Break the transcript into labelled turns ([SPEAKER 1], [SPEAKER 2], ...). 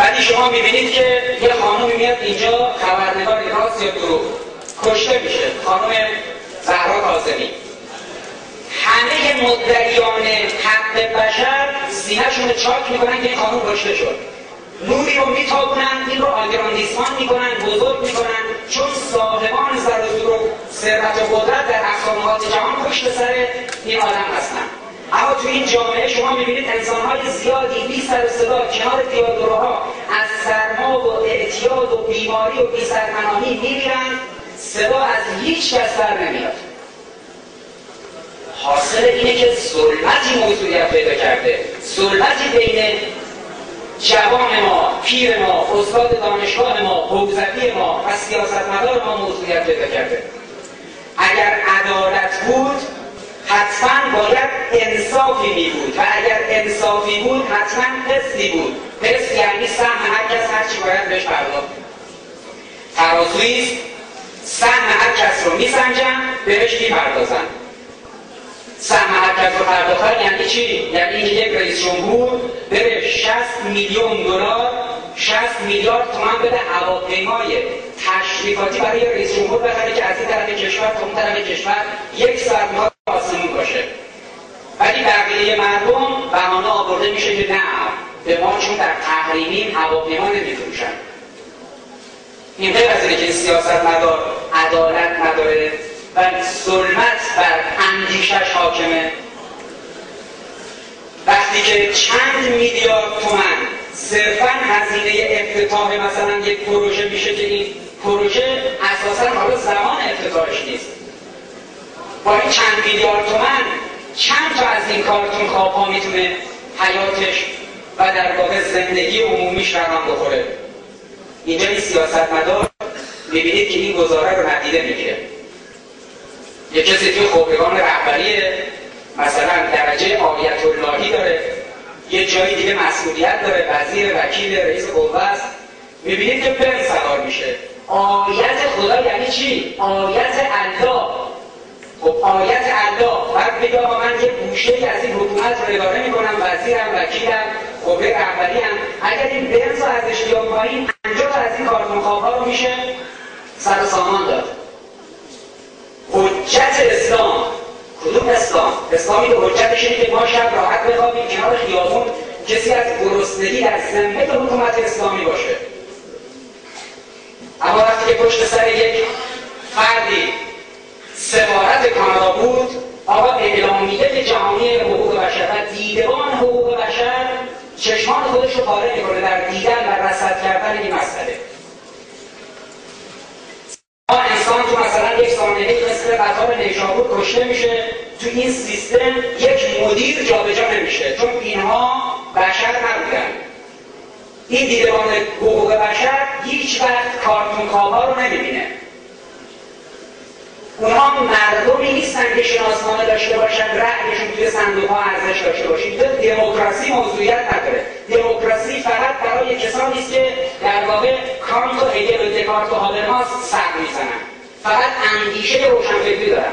[SPEAKER 1] بعدی شما می‌بینید که یه خانومی میاد اینجا خبرنگار راست یا دروغ کشته میشه. خانم زهرا کاظمی همه مدعیان حق بشر سینهشون چاک می‌کنن که این خانوم کشته شد. نوری رو میتابونن این رو آگراندیسمان می‌کنن بزرگ می‌کنن چون صاحبان زر و ثروت و قدرت در افغانات جهان پشت سر این آدم هستن. اما تو این جامعه شما می‌بینید انسانهای زیادی بی سر صدا کنار پیادهروها از سرما و اعتیاد و بیماری و بی سرمناهی میمیرن صدا از هیچ کس بر نمیاد. حاصل اینه که ظلمتی موضوعیت پیدا کرده. ظلمتی بین جوان ما، پیر ما، استاد دانشگاه ما، حوزوی ما و سیاستمدار ما موضوعیت پیدا کرده. اگر عدالت بود انصافی می بود و اگر انصافی بود حتما قسطی بود. قسط یعنی سهم. هر کس هر چی باید بهش پرداخت. ترازویست سهم هر کس رو میسنجن بهش می‌پردازن. سهم هر کس رو پرداختن یعنی چی؟ یعنی یک رئیس جمهور بره 60 میلیون دلار 60 میلیارد تومان بده هواپیمای تشریفاتی برای رئیس جمهور بخره که از این طرف کشور تا اون طرف کشور یک ساعت ما که نه به ما چون در تحریمیم هواپیما نمیفروشن. این غیر از که سیاست مدار عدالت نداره و ظلمت بر اندیشش حاکمه. وقتی که چند میلیارد تومن صرفا هزینه افتتاح مثلا یک پروژه میشه که این پروژه اساسا حالا زمان افتتاحش نیست. با این چند میلیارد تومن چند تا از این کارتون خواب می‌تونه حیاتش و در واقع زندگی عمومیش رقم بخوره. اینجا این سیاست مدار می‌بینید که این گزاره رو ندیده می‌گیره. یه کسی توی خبرگان رهبری مثلا درجه آیت اللهی داره یه جایی دیگه مسئولیت داره وزیر وکیل رئیس قوه است می‌بینید که بن سوار میشه. آیت خدا یعنی چی؟ آیت الله. خب آیت الله بعد آقا من یه گوشه از این حکومت رو اداره می‌کنم وزیرم وکیلم قوه رهبری هم اگر این بنز ازش بیام پایین پنجاه از این کارتون خوابها رو میشه سر سامان داد. حجت اسلام. کدوم اسلام؟ اسلامی که حجتش اینه که ما شب راحت بخوابیم کنار خیابون کسی از گرسنگی در ذمه حکومت اسلامی باشه. اما وقتی که پشت سر یک فردی سفارت کانادا بود آقا اعلامیه جهانی حقوق بشر و دیدبان حقوق بشر چشمان خودش رو پاره می‌کنه در دیدن و رصد کردن این مسئله. انسان تو مثلا یک سامنه مثل قطار نیشابور کشته میشه تو این سیستم یک مدیر جابجا نمیشه چون اینها بشر نبودن. این دیدبان حقوق بشر هیچ وقت کارتون رو نمی‌بینه. اونها مردمی نیستن که شناسنامه داشته باشن رأیشون توی صندوق ها ارزش داشته باشید دموکراسی موضوعیت نداره. دموکراسی فقط برای کسانی است که در واقع کانت و هگل و دکارت و هابرماس سر می‌زنن. فقط اندیشه روشنفکری دارن.